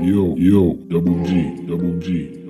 Yo, yo, double G, double G.